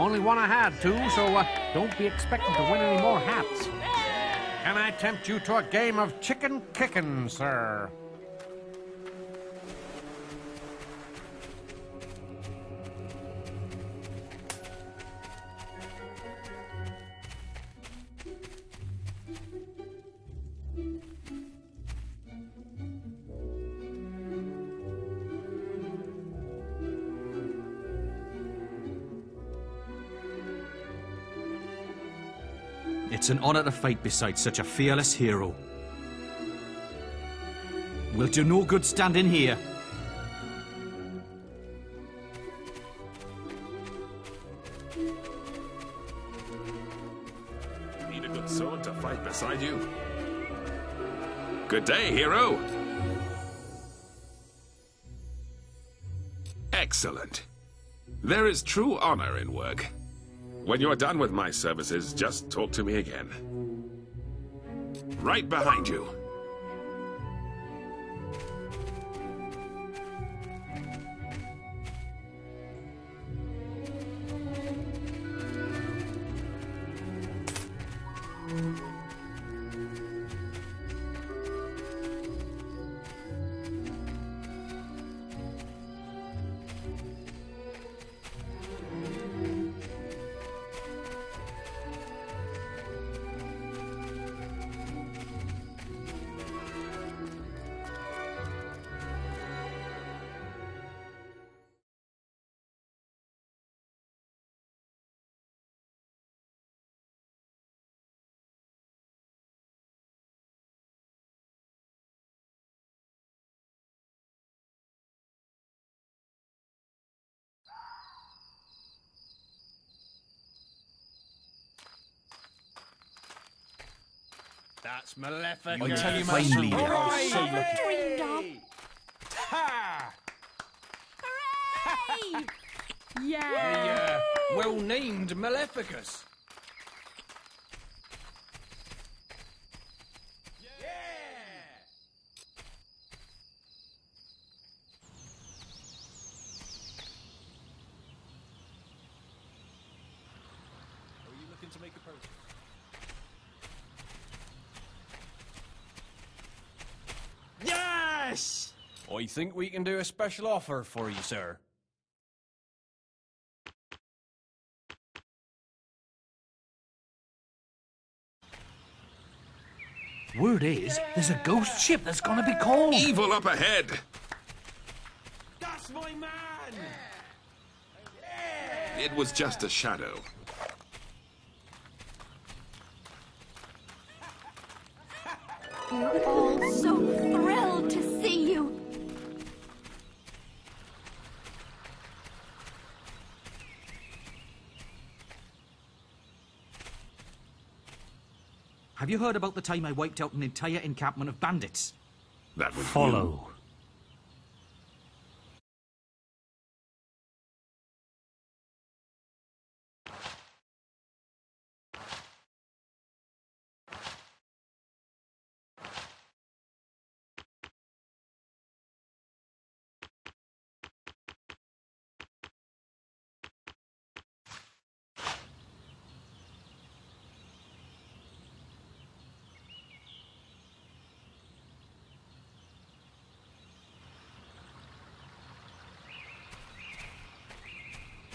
Only one I had, too, so uh, don't be expecting to win any more hats. Can I tempt you to a game of chicken kicking, sir? It's an honor to fight beside such a fearless hero. We'll do no good standing here. Need a good sword to fight beside you. Good day, hero. Excellent. There is true honor in work. When you're done with my services, just talk to me again. Right behind you. That's Maleficus. I tell you, my son, leader. Right. So lucky. Dreamed of. Ha! Hooray! yeah. Uh, well named Maleficus. Are you looking to make a purchase? Yes! I think we can do a special offer for you, sir. Word is, there's a ghost ship that's gonna be called. Evil up ahead. That's my man! It was just a shadow. We're all so thrilled to Have you heard about the time I wiped out an entire encampment of bandits? That was Follow.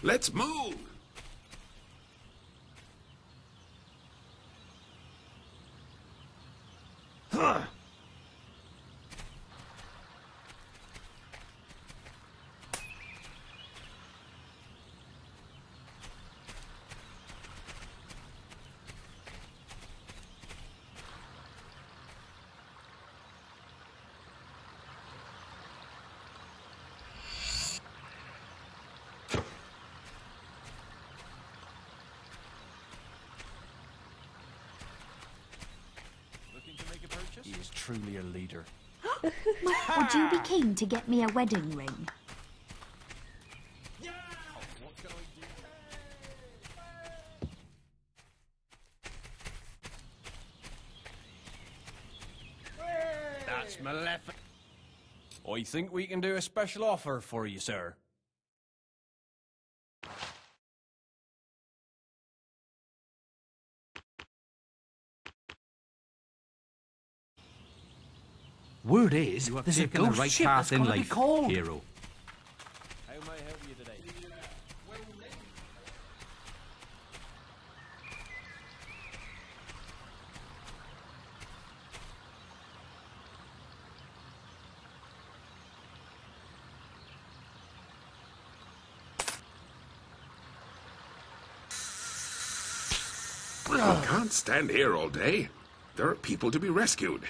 Let's move. Looking to make a purchase? He is truly a leader. Would you be keen to get me a wedding ring? That's Maleficus. I think we can do a special offer for you, sir. Word is, You have there's a taken the ghost right ship path that's in gonna be life, hero. How may I help you today? We can't stand here all day. There are people to be rescued.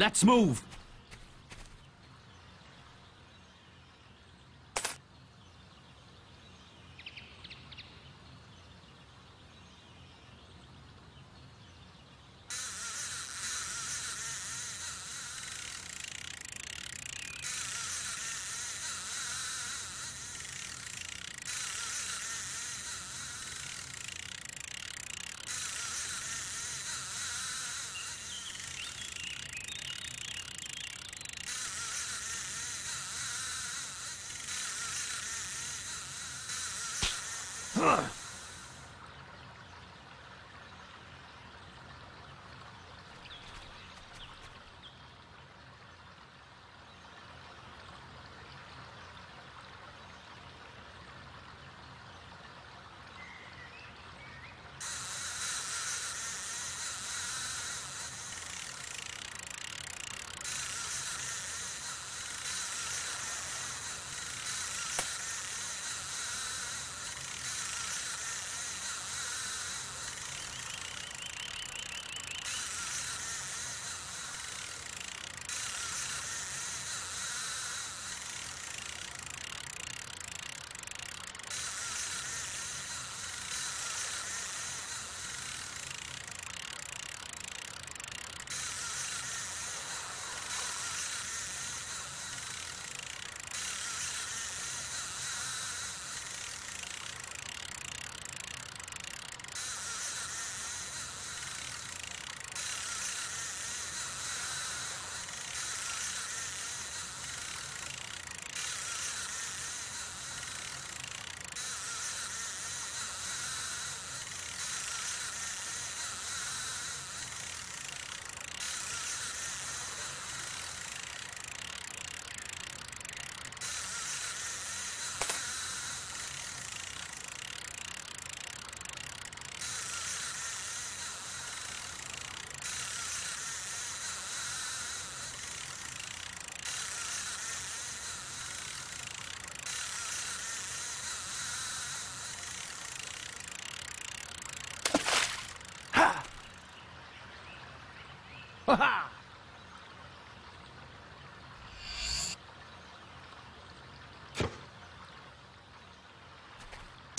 Let's move! Huh.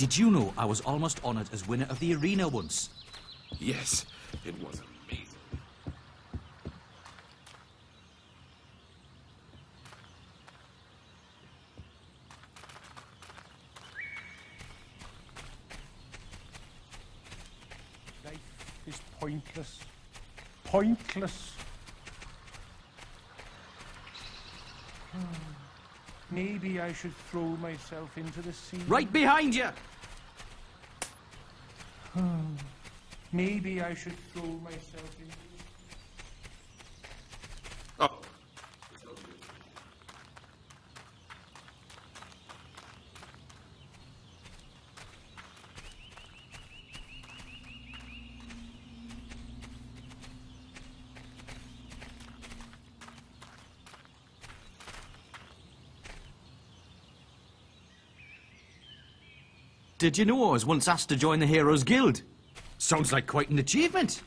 Did you know I was almost honoured as winner of the arena once? Yes, It was amazing. Life is pointless. Pointless. Hmm. Maybe I should throw myself into the sea. Right behind you! Hmm. Maybe I should throw myself into Did you know I was once asked to join the Heroes Guild? Sounds like quite an achievement.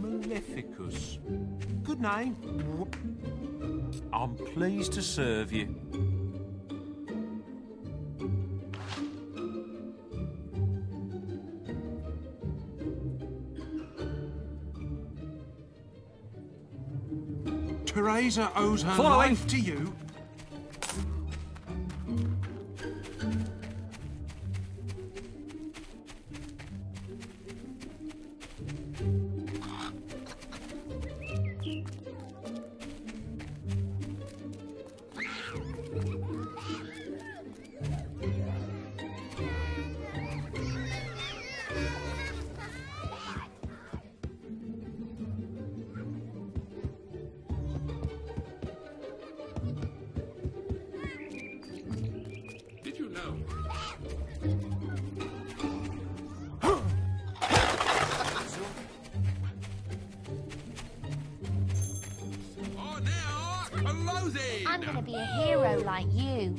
Maleficus. Good name. I'm pleased to serve you. Theresa owes her Following. life to you. I'm gonna be a hero like you.